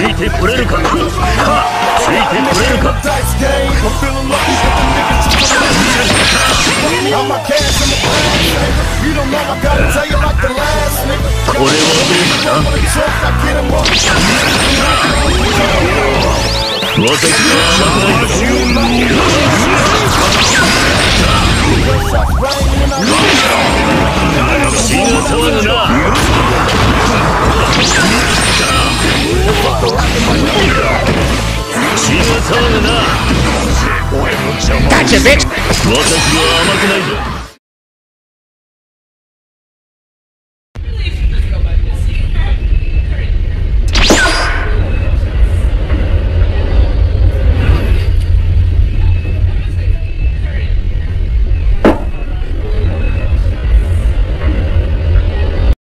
ついてくれるか？はついてくれるか？これはどうかな？私はあなたの死を Gotcha, bitch!